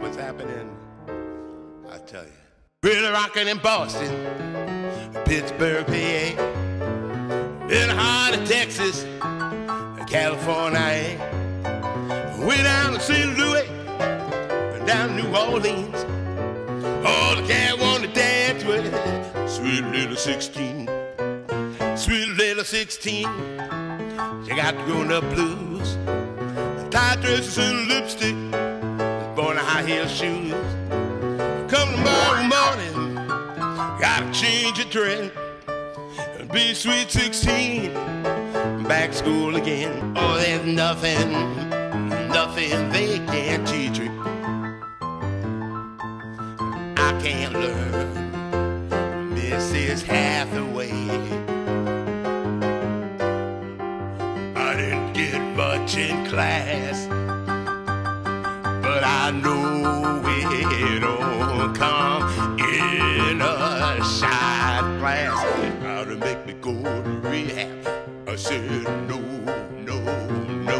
what's happening? I tell you. Really rocking in Boston, Pittsburgh, PA, in the heart of Texas, California, way down to St. Louis, down New Orleans. All the cat want to dance with sweet little 16, sweet little 16. She got grown-up blues, tight dresses and lipstick, shoes. Come tomorrow morning, gotta change your dress be sweet 16. Back school again. Oh, there's nothing, nothing they can't teach you. I can't learn Mrs. Hathaway. I didn't get much in class, but I know it don't come in a shot glass. How to make me go to rehab? I said no, no, no.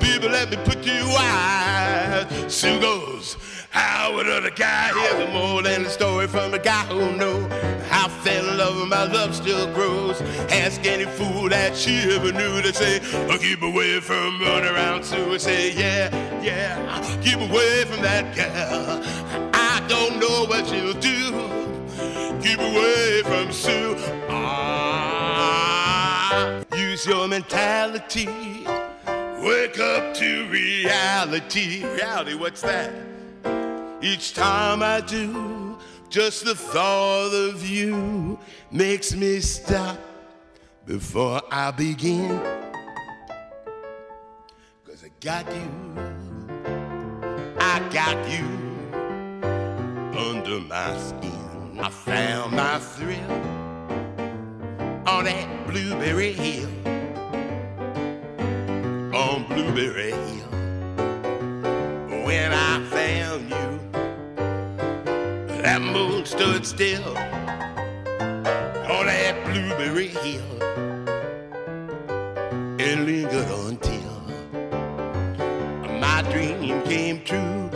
People, let me put you wise. Sue How would other guy hear more than a story from a guy who knew I fell in love and my love still grows. Ask any fool that she ever knew to say, oh, keep away from running around Sue. And say, yeah, yeah, keep away from that girl. I don't know what she'll do. Keep away from Sue. Ah, use your mentality. Wake up to reality. Reality, what's that? Each time I do, just the thought of you makes me stop before I begin. Cause I got you, I got you under my skin. I found my thrill on that blueberry hill, on blueberry hill. stood still on that blueberry hill and lingered until my dream came true.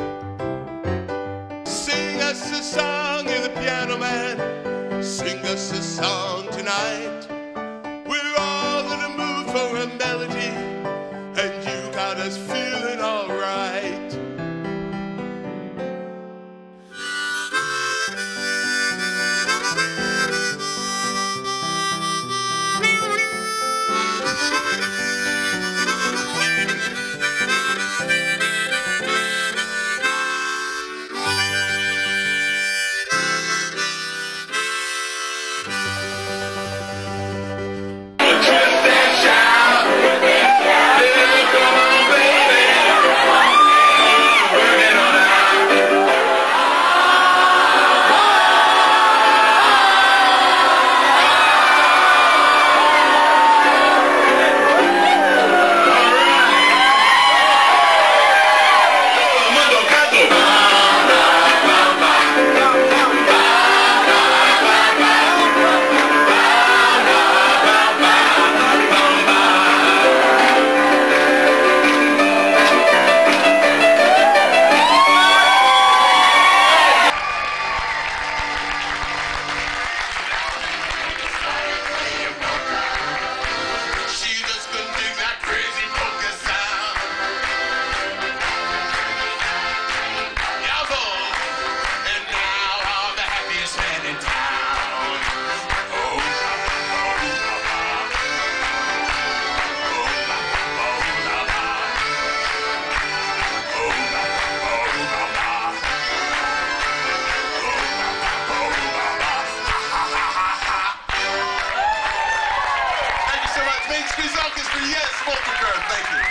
Sing us a song, you the piano man. Sing us a song tonight. We're all in a mood for a melody, and you got us feeling alright. Smoke the curve. Thank you.